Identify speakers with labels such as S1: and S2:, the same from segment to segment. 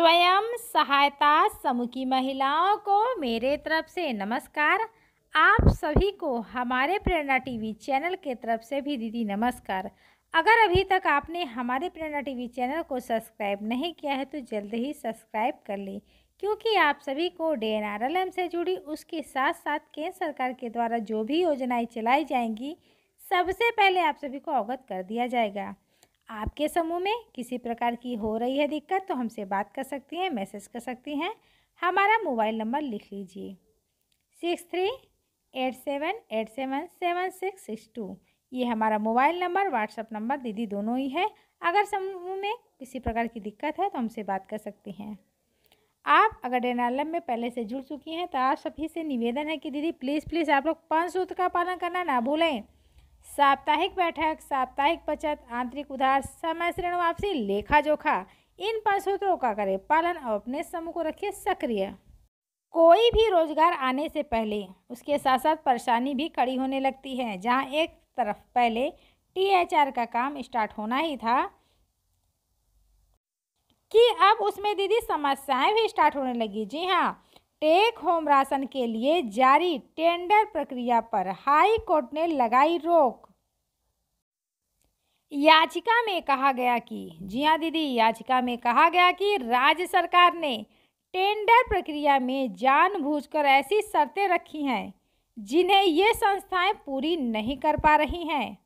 S1: स्वयं सहायता समूह की महिलाओं को मेरे तरफ़ से नमस्कार। आप सभी को हमारे प्रेरणा टीवी चैनल के तरफ़ से भी दीदी नमस्कार। अगर अभी तक आपने हमारे प्रेरणा टीवी चैनल को सब्सक्राइब नहीं किया है तो जल्द ही सब्सक्राइब कर लें, क्योंकि आप सभी को डी एन से जुड़ी उसके साथ साथ केंद्र सरकार के द्वारा जो भी योजनाएँ चलाई जाएँगी, सबसे पहले आप सभी को अवगत कर दिया जाएगा। आपके समूह में किसी प्रकार की हो रही है दिक्कत तो हमसे बात कर सकती हैं, मैसेज कर सकती हैं। हमारा मोबाइल नंबर लिख लीजिए। Six three eight seven eight seven seven six six two. ये हमारा मोबाइल नंबर व्हाट्सअप नंबर, दीदी दोनों ही है। अगर समूह में किसी प्रकार की दिक्कत है तो हमसे बात कर सकती हैं। आप अगर डेनालम में पहले से जुड़ चुकी हैं तो आप सभी से निवेदन है कि दीदी प्लीज़ प्लीज़ आप लोग पाँच सूत्र का पालन करना ना भूलें। साप्ताहिक बैठक, साप्ताहिक बचत, आंतरिक उधार, समय ऋण वापसी, लेखा जोखा, इन पाँच सूत्रों का करें पालन और अपने समूह को रखिए सक्रिय। कोई भी रोज़गार आने से पहले उसके साथ साथ परेशानी भी खड़ी होने लगती है। जहाँ एक तरफ़ पहले टीएचआर का काम स्टार्ट होना ही था कि अब उसमें दीदी समस्याएँ भी स्टार्ट होने लगी। जी हाँ टेक होम राशन के लिए जारी टेंडर प्रक्रिया पर हाई कोर्ट ने लगाई रोक। याचिका में कहा गया कि, जी हाँ दीदी, याचिका में कहा गया कि राज्य सरकार ने टेंडर प्रक्रिया में जानबूझकर ऐसी शर्तें रखी हैं, जिन्हें ये संस्थाएँ पूरी नहीं कर पा रही हैं।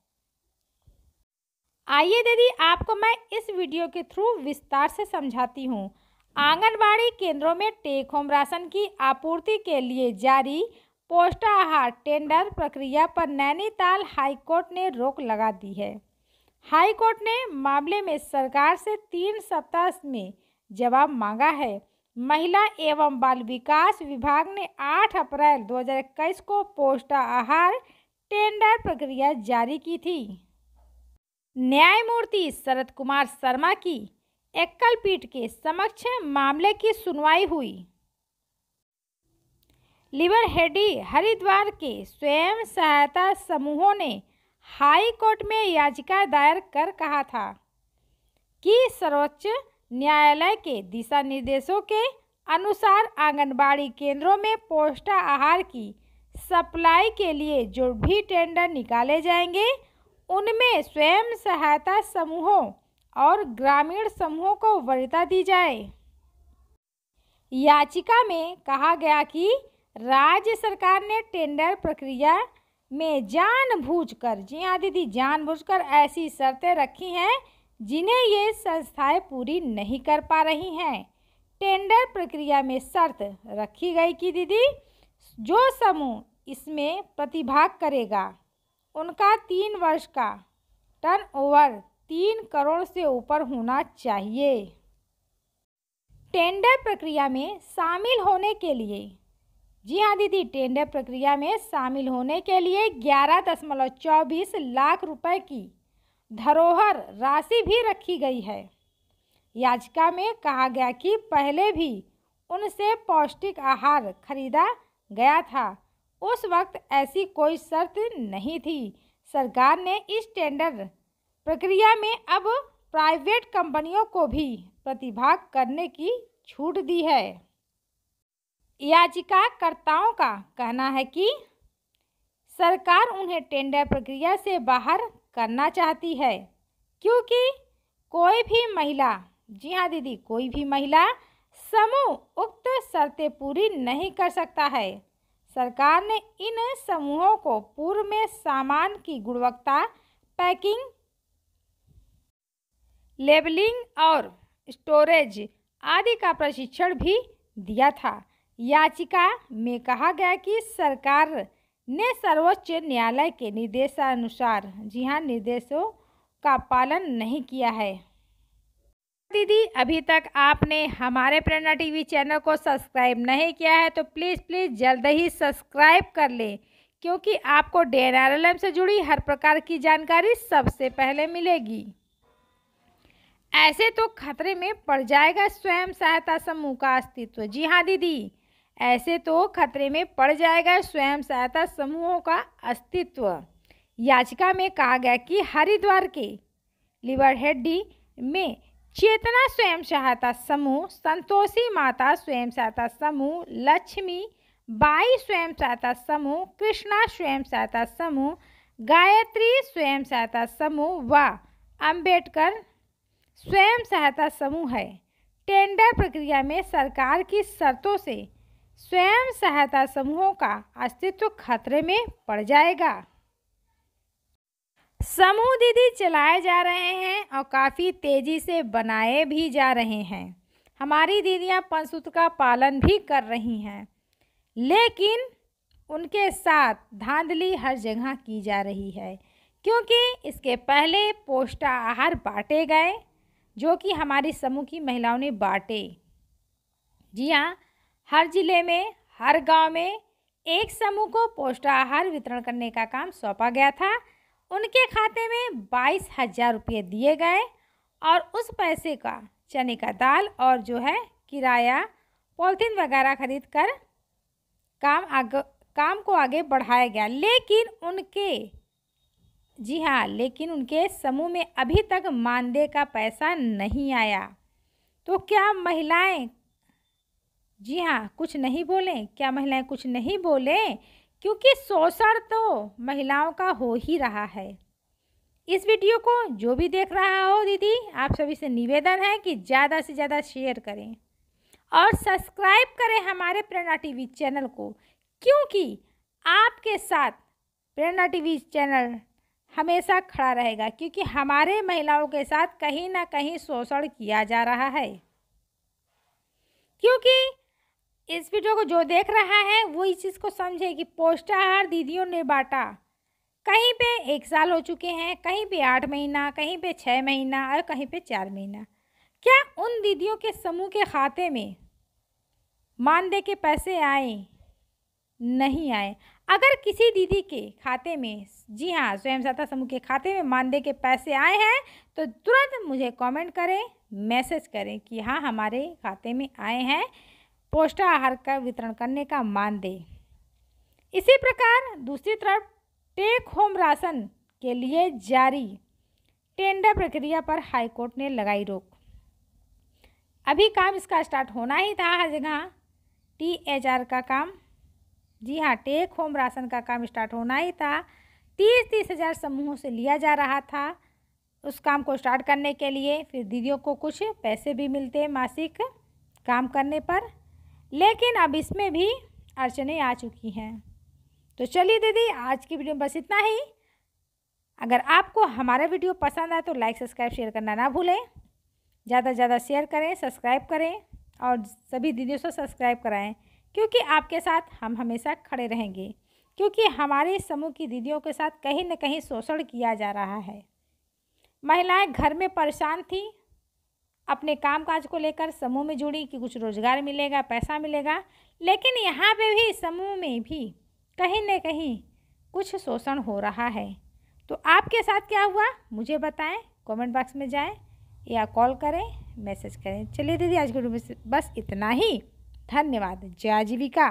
S1: आइए दीदी, आपको मैं इस वीडियो के थ्रू विस्तार से समझाती हूँ। आंगनबाड़ी केंद्रों में टेक होम राशन की आपूर्ति के लिए जारी पोस्टाहार टेंडर प्रक्रिया पर नैनीताल हाईकोर्ट ने रोक लगा दी है। हाईकोर्ट ने मामले में सरकार से तीन सप्ताह में जवाब मांगा है। महिला एवं बाल विकास विभाग ने 8 अप्रैल 2021 को पोस्टा आहार टेंडर प्रक्रिया जारी की थी। न्यायमूर्ति शरद कुमार शर्मा की एकल पीठ के समक्ष मामले की सुनवाई हुई। लिवर हेडी हरिद्वार के स्वयं सहायता समूहों ने हाई कोर्ट में याचिका दायर कर कहा था कि सर्वोच्च न्यायालय के दिशा निर्देशों के अनुसार आंगनबाड़ी केंद्रों में पोष्टा आहार की सप्लाई के लिए जो भी टेंडर निकाले जाएँगे, उनमें स्वयं सहायता समूहों और ग्रामीण समूहों को वरीयता दी जाए। याचिका में कहा गया कि राज्य सरकार ने टेंडर प्रक्रिया में जानबूझकर, जी हाँ दीदी, जानबूझकर ऐसी शर्तें रखी हैं जिन्हें ये संस्थाएँ पूरी नहीं कर पा रही हैं। टेंडर प्रक्रिया में शर्त रखी गई कि दीदी, जो समूह इसमें प्रतिभाग करेगा, उनका तीन वर्ष का टर्न ओवर तीन करोड़ से ऊपर होना चाहिए। टेंडर प्रक्रिया में शामिल होने के लिए। जी हाँ दीदी, टेंडर प्रक्रिया में शामिल होने के लिए ग्यारह दशमलव चौबीस लाख रुपए की धरोहर राशि भी रखी गई है। याचिका में कहा गया कि पहले भी उनसे पौष्टिक आहार खरीदा गया था। उस वक्त ऐसी कोई शर्त नहीं थी। सरकार ने इस टेंडर प्रक्रिया में अब प्राइवेट कंपनियों को भी प्रतिभाग करने की छूट दी है। याचिकाकर्ताओं का कहना है कि सरकार उन्हें टेंडर प्रक्रिया से बाहर करना चाहती है, क्योंकि कोई भी महिला, जी हाँ दीदी, कोई भी महिला समूह उक्त शर्तें पूरी नहीं कर सकता है। सरकार ने इन समूहों को पूर्व में सामान की गुणवत्ता, पैकिंग लेबलिंग और स्टोरेज आदि का प्रशिक्षण भी दिया था। याचिका में कहा गया कि सरकार ने सर्वोच्च न्यायालय के निर्देशानुसार, जी हाँ निर्देशों का पालन नहीं किया है। दीदी, अभी तक आपने हमारे प्रेरणा टीवी चैनल को सब्सक्राइब नहीं किया है तो प्लीज़ प्लीज़ जल्द ही सब्सक्राइब कर लें, क्योंकि आपको डी से जुड़ी हर प्रकार की जानकारी सबसे पहले मिलेगी। ऐसे तो खतरे में पड़ जाएगा स्वयं सहायता समूह का अस्तित्व। जी हाँ दीदी। ऐसे तो खतरे में पड़ जाएगा स्वयं सहायता समूहों का अस्तित्व। याचिका में कहा गया कि हरिद्वार के लिवर हेड्डी में चेतना स्वयं सहायता समूह, संतोषी माता स्वयं सहायता समूह, लक्ष्मी बाई स्वयं सहायता समूह, कृष्णा स्वयं सहायता समूह, गायत्री स्वयं सहायता समूह व अंबेडकर स्वयं सहायता समूह है। टेंडर प्रक्रिया में सरकार की शर्तों से स्वयं सहायता समूहों का अस्तित्व खतरे में पड़ जाएगा। समूह दीदी चलाए जा रहे हैं और काफ़ी तेज़ी से बनाए भी जा रहे हैं। हमारी दीदियाँ पंचसूत्र का पालन भी कर रही हैं। लेकिन उनके साथ धांधली हर जगह की जा रही है, क्योंकि इसके पहले पोष्टा आहार बांटे गए। जो कि हमारी समूह की महिलाओं ने बांटे। जी हाँ हर ज़िले में, हर गाँव में एक समूह को पोष्टाहार वितरण करने का काम सौंपा गया था। उनके खाते में बाईस हज़ार रुपये दिए गए और उस पैसे का चने का दाल और जो है किराया, पॉलिथीन वगैरह खरीद कर काम आग, काम को आगे बढ़ाया गया। लेकिन उनके जी हाँ लेकिन उनके समूह में अभी तक मानदेय का पैसा नहीं आया। तो क्या महिलाएँ, जी हाँ कुछ नहीं बोलें? क्या महिलाएँ कुछ नहीं बोलें? क्योंकि शोषण तो महिलाओं का हो ही रहा है। इस वीडियो को जो भी देख रहा हो दीदी, आप सभी से निवेदन है कि ज़्यादा से ज़्यादा शेयर करें। और सब्सक्राइब करें हमारे प्रेरणा टीवी चैनल को, क्योंकि आपके साथ प्रेरणा टीवी चैनल हमेशा खड़ा रहेगा, क्योंकि हमारे महिलाओं के साथ कहीं ना कहीं शोषण किया जा रहा है। क्योंकि इस वीडियो को जो देख रहा है, वो इस चीज़ को समझे कि पोष्टाहार दीदियों ने बांटा। कहीं पे एक साल हो चुके हैं, कहीं पे आठ महीना, कहीं पे छः महीना और कहीं पे चार महीना। क्या उन दीदियों के समूह के खाते में मानदेय के पैसे आए? नहीं आए। अगर किसी दीदी के खाते में, जी हाँ स्वयं सहायता समूह के खाते में मानदेय के पैसे आए हैं तो तुरंत मुझे कमेंट करें मैसेज करें कि हाँ हमारे खाते में आए हैं पोषाहार का वितरण करने का मानदेय। इसी प्रकार दूसरी तरफ़ टेक होम राशन के लिए जारी टेंडर प्रक्रिया पर हाईकोर्ट ने लगाई रोक। अभी काम इसका स्टार्ट होना ही था हर जगह टी एच आर का काम जी हाँ टेक होम राशन का काम स्टार्ट होना ही था। तीस तीस हज़ार समूहों से लिया जा रहा था उस काम को स्टार्ट करने के लिए। फिर दीदियों को कुछ पैसे भी मिलते मासिक काम करने पर। लेकिन अब इसमें भी अड़चने आ चुकी हैं। तो चलिए दीदी, आज की वीडियो में बस इतना ही। अगर आपको हमारा वीडियो पसंद आए तो लाइक, सब्सक्राइब, शेयर करना ना भूलें। ज़्यादा से ज़्यादा शेयर करें, सब्सक्राइब करें और सभी दीदियों से सब्सक्राइब कराएँ। क्योंकि आपके साथ हम हमेशा खड़े रहेंगे, क्योंकि हमारे समूह की दीदियों के साथ कहीं न कहीं शोषण किया जा रहा है। महिलाएँ घर में परेशान थी, अपने काम काज को लेकर समूह में जुड़ी कि कुछ रोज़गार मिलेगा, पैसा मिलेगा, लेकिन यहाँ पे भी समूह में भी कहीं न कहीं कुछ शोषण हो रहा है। तो आपके साथ क्या हुआ, मुझे बताएँ, कमेंट बॉक्स में जाएँ या कॉल करें, मैसेज करें। चलिए दीदी, आज के वीडियो में बस इतना ही। धन्यवाद जय आजीविका।